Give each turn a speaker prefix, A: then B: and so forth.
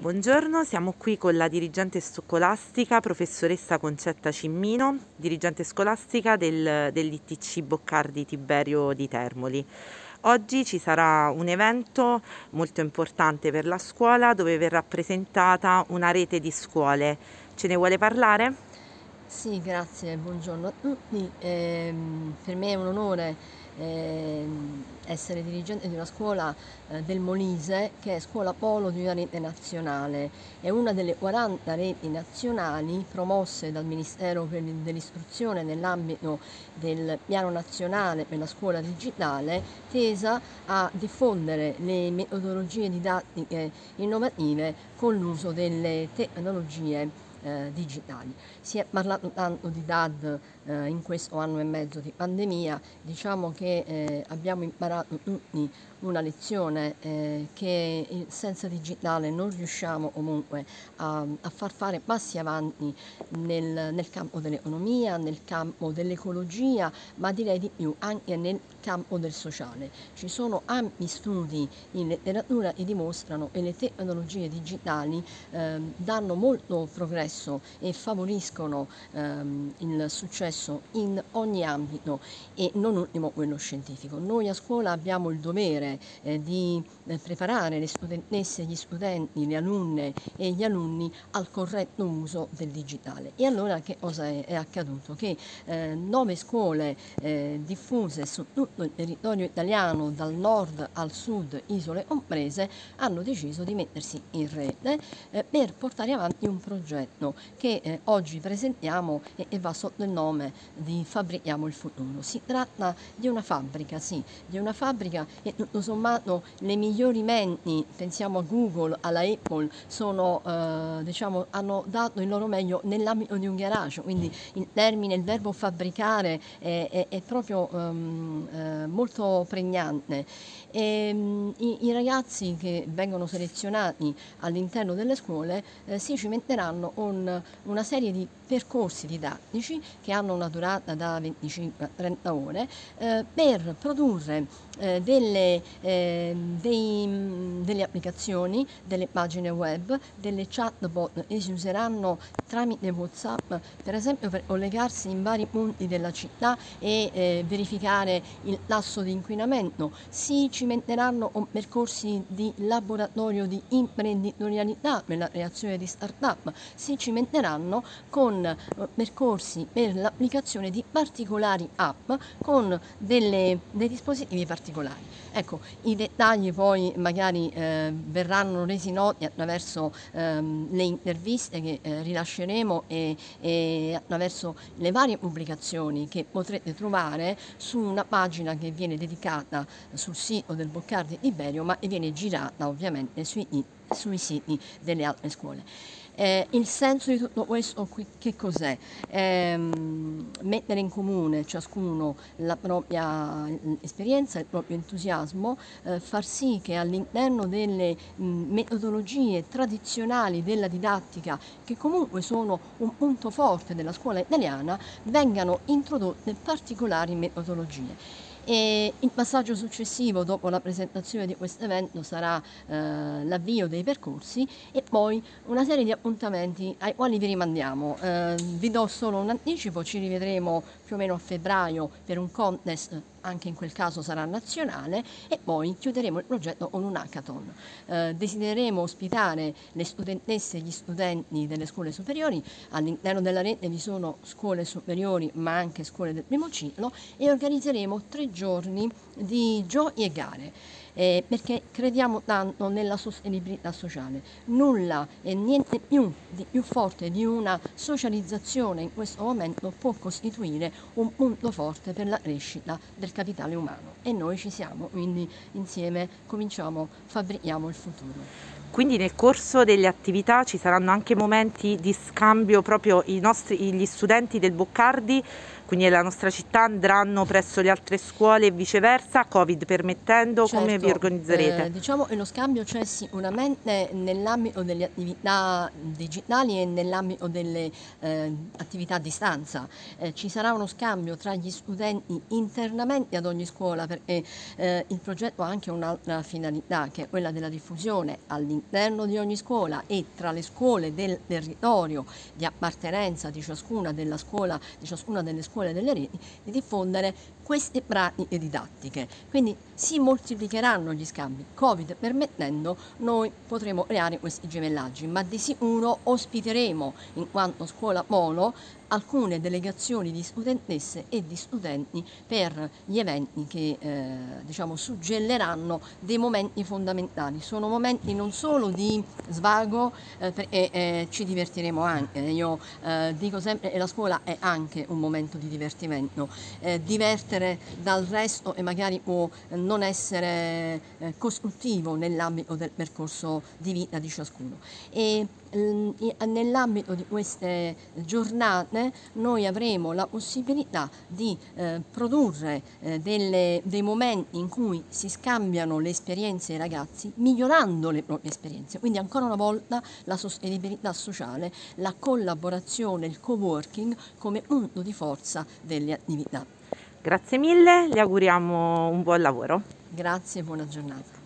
A: Buongiorno, siamo qui con la dirigente scolastica, professoressa Concetta Cimmino, dirigente scolastica del, dell'ITC Boccardi Tiberio di Termoli. Oggi ci sarà un evento molto importante per la scuola dove verrà presentata una rete di scuole. Ce ne vuole parlare?
B: Sì, grazie, buongiorno a tutti. Eh, per me è un onore essere dirigente di una scuola eh, del Molise che è scuola polo di una rete nazionale. È una delle 40 reti nazionali promosse dal Ministero dell'Istruzione nell'ambito del piano nazionale per la scuola digitale tesa a diffondere le metodologie didattiche innovative con l'uso delle tecnologie eh, digitali. Si è parlato tanto di DAD eh, in questo anno e mezzo di pandemia, diciamo che eh, abbiamo imparato tutti una lezione eh, che senza digitale non riusciamo comunque a, a far fare passi avanti nel, nel campo dell'economia, nel campo dell'ecologia, ma direi di più anche nel campo del sociale. Ci sono ampi studi in letteratura che dimostrano che le tecnologie digitali eh, danno molto progresso e favoriscono ehm, il successo in ogni ambito e non ultimo quello scientifico. Noi a scuola abbiamo il dovere dovere eh, di eh, preparare le studentesse, gli studenti, le alunne e gli alunni al corretto uso del digitale. E allora che cosa è, è accaduto? Che eh, nove scuole eh, diffuse su tutto il territorio italiano, dal nord al sud, isole comprese, hanno deciso di mettersi in rete eh, per portare avanti un progetto che eh, oggi presentiamo e, e va sotto il nome di Fabrichiamo il futuro. Si tratta di una fabbrica, sì, di una fabbrica e tutto sommato le migliori menti, pensiamo a Google, alla Apple, sono, eh, diciamo, hanno dato il loro meglio nell'ambito di un garage, quindi il termine, il verbo fabbricare è, è, è proprio um, eh, molto pregnante. E, um, i, i, ragazzi che vengono selezionati all'interno delle scuole eh, si cimenteranno con una serie di percorsi didattici che hanno una durata da 25 a 30 ore eh, per produrre eh, delle, eh, dei, delle applicazioni, delle pagine web, delle chatbot che si useranno tramite Whatsapp, per esempio per collegarsi in vari punti della città e eh, verificare il tasso di inquinamento. Si cimenteranno percorsi di laboratorio di imprenditorialità per la creazione di start-up, si cimenteranno con eh, percorsi per l'applicazione di particolari app con delle, dei dispositivi particolari. Ecco, i dettagli poi magari eh, verranno resi noti attraverso ehm, le interviste che eh, rilasceremo e, e, attraverso le varie pubblicazioni che potrete trovare su una pagina che viene dedicata sul sito del Boccardi Iberio ma viene girata ovviamente sui, sui siti delle altre scuole. Eh, il senso di tutto questo qui, che cos'è? Eh, mettere in comune ciascuno la propria esperienza, il proprio entusiasmo, eh, far sì che all'interno delle mh, metodologie tradizionali della didattica, che comunque sono un punto forte della scuola italiana, vengano introdotte particolari metodologie. E il passaggio successivo dopo la presentazione di questo evento sarà eh, l'avvio dei percorsi e poi una serie di appuntamenti ai quali vi rimandiamo. Eh, vi do solo un anticipo, ci rivedremo più o meno a febbraio per un contest anche in quel caso sarà nazionale e poi chiuderemo il progetto con un hackathon. Eh, desidereremo ospitare le studentesse e gli studenti delle scuole superiori, all'interno della rete vi sono scuole superiori ma anche scuole del primo ciclo e organizzeremo tre giorni di giochi e gare eh, perché crediamo tanto nella sostenibilità sociale. Nulla e niente più di più forte di una socializzazione in questo momento può costituire un punto forte per la crescita del capitale umano e noi ci siamo, quindi insieme cominciamo, fabbrichiamo il futuro.
A: Quindi nel corso delle attività ci saranno anche momenti di scambio proprio i nostri, gli studenti del Boccardi quindi nella nostra città andranno presso le altre scuole e viceversa, Covid permettendo, certo, come vi organizzerete?
B: Eh, diciamo che lo scambio c'è sicuramente nell'ambito delle attività digitali e nell'ambito delle eh, attività a distanza. Eh, ci sarà uno scambio tra gli studenti internamente ad ogni scuola perché eh, il progetto ha anche un'altra finalità che è quella della diffusione all'interno di ogni scuola e tra le scuole del territorio di appartenenza di ciascuna, scuola, di ciascuna delle scuole delle reti di diffondere queste pratiche didattiche. Quindi si moltiplicheranno gli scambi. Covid permettendo, noi potremo creare questi gemellaggi, ma di sicuro ospiteremo in quanto scuola polo alcune delegazioni di studentesse e di studenti per gli eventi che eh, diciamo, suggelleranno dei momenti fondamentali. Sono momenti non solo di svago eh, perché eh, ci divertiremo anche, io eh, dico sempre che la scuola è anche un momento di divertimento, eh, divertere dal resto e magari può non essere eh, costruttivo nell'ambito del percorso di vita di ciascuno. E, nell'ambito di queste giornate noi avremo la possibilità di eh, produrre eh, delle, dei momenti in cui si scambiano le esperienze ai ragazzi migliorando le proprie esperienze. Quindi ancora una volta la sostenibilità sociale, la collaborazione, il co-working come punto di forza delle attività.
A: Grazie mille, le auguriamo un buon lavoro.
B: Grazie e buona giornata.